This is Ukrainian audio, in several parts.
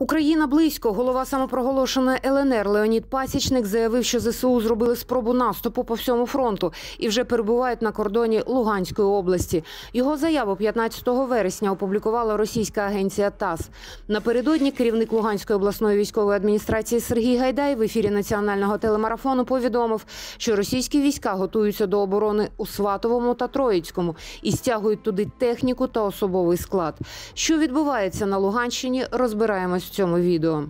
Україна близько. Голова самопроголошеної ЛНР Леонід Пасічник заявив, що ЗСУ зробили спробу наступу по всьому фронту і вже перебувають на кордоні Луганської області. Його заяву 15 вересня опублікувала російська агенція ТАСС. Напередодні керівник Луганської обласної військової адміністрації Сергій Гайдай в ефірі національного телемарафону повідомив, що російські війська готуються до оборони у Сватовому та Троїцькому і стягують туди техніку та особовий склад. Що відбувається на Луганщині, розбираємось цьому відео.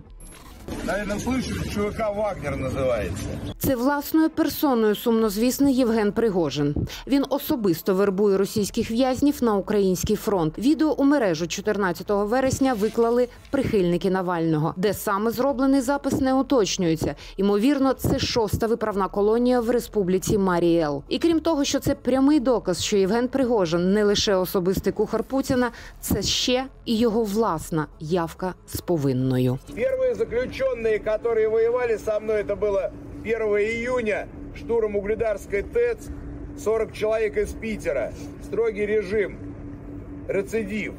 Наверное, слышишь, ЧВК «Вагнер» называется. Це власною персоною сумнозвісний Євген Пригожин. Він особисто вербує російських в'язнів на український фронт. Відео у мережу 14 вересня виклали прихильники Навального, де саме зроблений запис не уточнюється. Ймовірно, це шоста виправна колонія в республіці Маріел. І крім того, що це прямий доказ, що Євген Пригожин не лише особистий кухар Путіна, це ще і його власна явка з повинною. Первые заключенные, которые воевали со мной, это было 1 июня. Штурм Угледарской ТЭЦ. 40 человек из Питера. Строгий режим. Рецидив.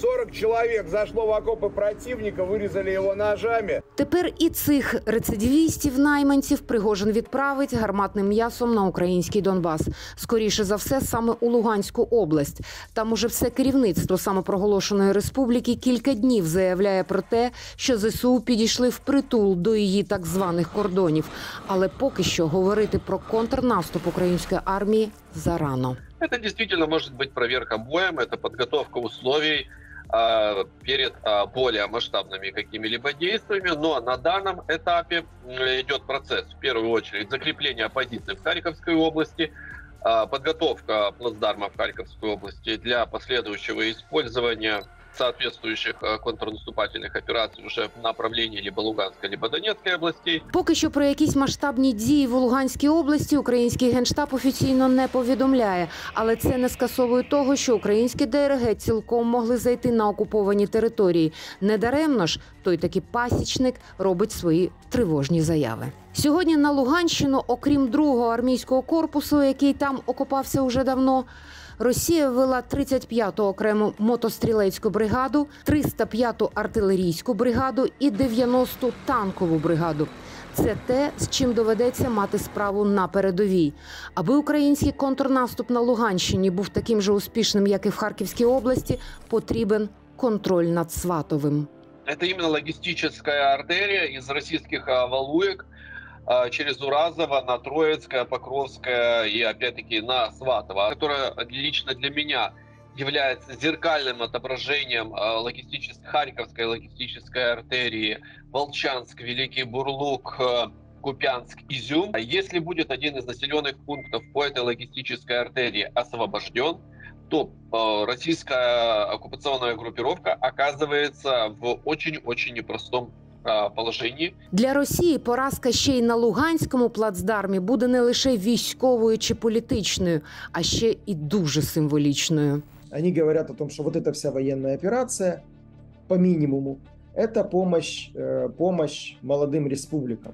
40 человек зашло в окопы противника, вырезали его ножами. Тепер і цих рецидивістів найманців Пригожин відправить гарматним м'ясом на український Донбас. Скоріше за все, саме у Луганську область. Там уже все керівництво самопроголошеної республіки кілька днів заявляє про те, що ЗСУ підійшли впритул до її так званих кордонів. Але поки що говорити про контрнаступ української армії зарано. Это действительно может быть проверка боем, это подготовка условий а, перед а, более масштабными какими-либо действиями, но на данном этапе идет процесс, в первую очередь, закрепления позиций в Харьковской области, а, подготовка плацдарма в Харьковской области для последующего использования соответствующих а, контрнаступательных операций уже в направлении либо Луганской, либо Донецкой областей. Поки що про якісь масштабні дії в Луганській області український генштаб офіційно не повідомляє, але це не скасовує того, що українські ДРГ цілком могли зайти на окуповані території. Недаремно ж той таки пасічник робить свої тривожні заяви. Сьогодні на Луганщину, окрім другого армійського корпусу, який там окопався уже давно. Росія ввела 35-ту окрему мотострілецьку бригаду, 305-ту артилерійську бригаду і 90-ту танкову бригаду. Це те, з чим доведеться мати справу на передовій. Аби український контрнаступ на Луганщині був таким же успішним, як і в Харківській області, потрібен контроль над Сватовим. Это именно логистическая артерия из российских а, Валуек а, через Уразово на Троицкое, Покровское и опять-таки на Сватово, которая лично для меня является зеркальным отображением а, логистической, Харьковской логистической артерии Волчанск, Великий Бурлук, а, Купянск, Изюм. А Если будет один из населенных пунктов по этой логистической артерии освобожден, то российская оккупационная группировка оказывается в очень-очень непростом э, положении. Для Росії поразка ще й на Луганському плацдармі буде не лише військовою чи політичною, а ще і дуже символічною. Они говорят о том, что вот эта вся военная операция по минимуму это помощь, э, помощь молодым республикам.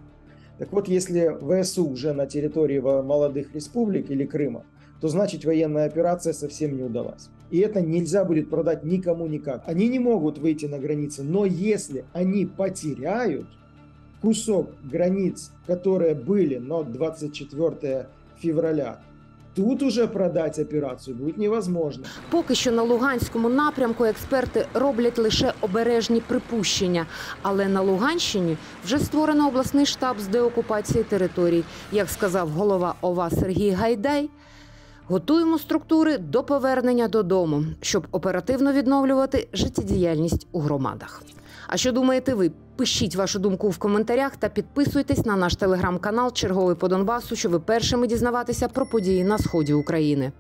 Так вот, если ВСУ уже на территории во- молодых республик или Крыма, то значит военная операция совсем не удалась. И это нельзя будет продать никому никак. Они не могут выйти на границы, но если они потеряют кусок границ, которые были на 24 февраля, тут уже продать операцию будет невозможно. Поки що на Луганському напрямку експерти роблять лише обережні припущення. Але на Луганщині вже створено обласний штаб з деокупації територій. Як сказав голова ОВА Сергій Гайдай, готуємо структури до повернення додому, щоб оперативно відновлювати життєдіяльність у громадах. А що думаєте ви? Пишіть вашу думку в коментарях та підписуйтесь на наш телеграм-канал Черговий по Донбасу, щоб ви першими дізнаватися про події на сході України.